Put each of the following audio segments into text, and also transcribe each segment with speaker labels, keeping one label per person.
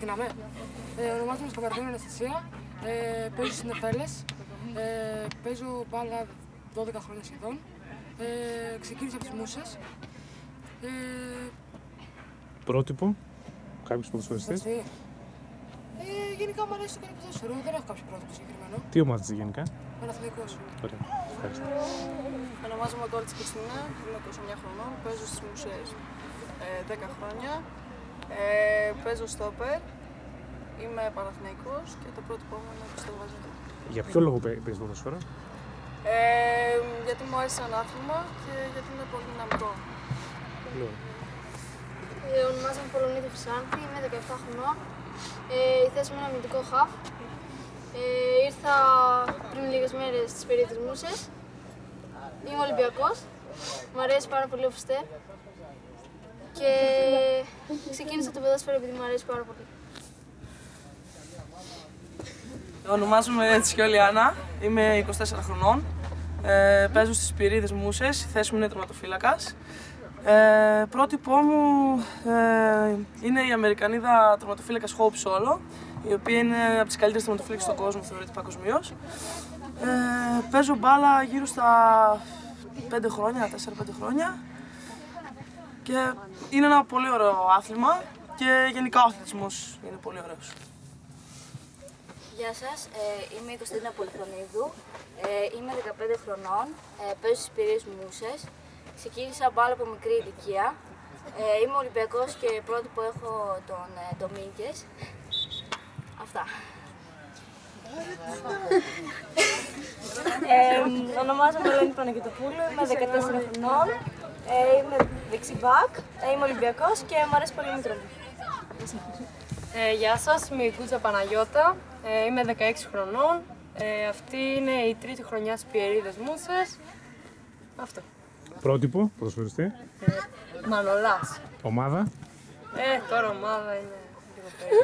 Speaker 1: Ξεκινάμε. Ε, ονομάζομαι Σκαπαρδίνη Αναστασία. Ε, παίζω στις Νεφέλες. Ε, παίζω μπάλα 12 χρόνια σχεδόν. Ε, ξεκίνησα από τις Μούσες. Ε,
Speaker 2: Πρότυπο. Κάποιο ποδοσφαιριστή.
Speaker 1: έτσι. Ε, γενικά μου αρέσει το κάνει ποδόσφαιρο. Δεν έχω κάποιο πρότυπο συγκεκριμένο.
Speaker 2: Τι ομάδα είσαι γενικά;
Speaker 1: Παναθηναϊκός.
Speaker 2: Ωραία. Ευχαριστώ.
Speaker 3: Ονομάζομαι Γκόρτς Κριστίνα, είμαι 21 χρονών, παίζω στις μουσείες ε, 10 χρόνια. Ε, παίζω στόπερ, είμαι Παναθηναϊκός και το πρότυπό μου είναι στο Βαζίλιο.
Speaker 2: Για ποιο λόγο παί- παίζεις ποδοσφαίρο.
Speaker 3: Ε, γιατί μου άρεσε ένα άθλημα και γιατί είναι πολύ δυναμικό.
Speaker 2: Πολύ ωραία.
Speaker 4: Ε, ονομάζομαι Πολωνίδη Χρυσάνθη, είμαι 17 χρονών. Ε, η θέση μου είναι αμυντικό χαφ. Ε, ήρθα πριν λίγες μέρες στις περίοδες Μούσες. Είμαι Ολυμπιακός. Μου αρέσει πάρα πολύ ο Φουστέρ. Και ξεκίνησα το ποδόσφαιρο επειδή μου αρέσει πάρα πολύ.
Speaker 5: Ονομάζομαι Τσιόλη Άννα, είμαι 24 χρονών. Ε, παίζω στις Πυρίδες Μούσες, η θέση μου είναι τερματοφύλακας. Ε, πρότυπό μου ε, είναι η Αμερικανίδα τερματοφύλακας Hope Solo, η οποία είναι από τις καλύτερες τερματοφύλακες στον κόσμο, θεωρείται παγκοσμίως. Ε, παίζω μπάλα γύρω στα 5 χρόνια, 4-5 χρόνια. Και είναι ένα πολύ ωραίο άθλημα και γενικά ο αθλητισμός είναι πολύ ωραίος.
Speaker 6: Γεια σας, ε, είμαι η Κωνσταντίνα Πολυχρονίδου, ε, είμαι 15 χρονών, ε, παίζω στις Πυρίες Μούσες. Ξεκίνησα μπάλα από μικρή ηλικία. Ε, είμαι Ολυμπιακός και πρότυπο έχω τον ε, Ντομίνγκες. Αυτά.
Speaker 7: Ε, ονομάζομαι Ελένη Παναγιωτοπούλου, είμαι 14 χρονών, ε, είμαι δεξιμπάκ, ε, είμαι Ολυμπιακός και μου αρέσει πολύ η μήτρα μου.
Speaker 8: Ε, γεια σας, είμαι η Κούτσα Παναγιώτα, ε, είμαι 16 χρονών. Ε, αυτή είναι η τρίτη χρονιά στις Πιερίδες Μούσες. Αυτό.
Speaker 2: Πρότυπο ποδοσφαιριστή.
Speaker 8: Μανολάς.
Speaker 2: Ομάδα.
Speaker 8: Ε, τώρα ομάδα είναι λίγο περίεργο.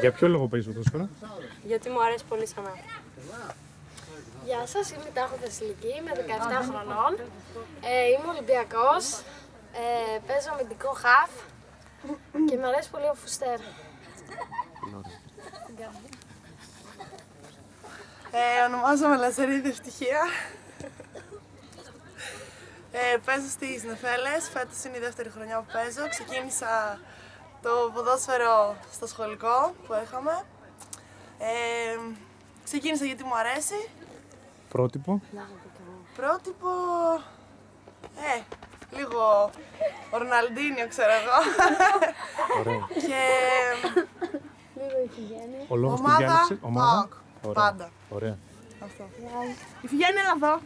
Speaker 2: Για ποιο λόγο παίζεις ποδοσφαίρο.
Speaker 8: Γιατί μου αρέσει πολύ σαν άθλημα.
Speaker 4: Γεια σας, είμαι η Τάχο Θεσσαλική, είμαι 17 χρονών. Ε, είμαι Ολυμπιακός. Ε, παίζω αμυντικό χαφ και μου αρέσει πολύ ο Φουστέρ.
Speaker 3: Ε, ονομάζομαι Λαζαρίδη Ευτυχία. Ε, παίζω στις Νεφέλες, φέτος είναι η δεύτερη χρονιά που παίζω. Ξεκίνησα το ποδόσφαιρο στο σχολικό που είχαμε. Ε, ξεκίνησα γιατί μου αρέσει.
Speaker 2: Πρότυπο.
Speaker 3: Πρότυπο... Ε, λίγο ο Ροναλντίνιο ξέρω εγώ.
Speaker 2: Ωραία.
Speaker 3: και
Speaker 2: Ο λόγος που
Speaker 3: ομάδα,
Speaker 2: διάλεξε. Ομάδα;
Speaker 3: ΠΑΟΚ.
Speaker 2: Ωραία.
Speaker 3: Πάντα.
Speaker 2: Ωραία.
Speaker 3: αυτό. Η Φυγιά είναι εδώ.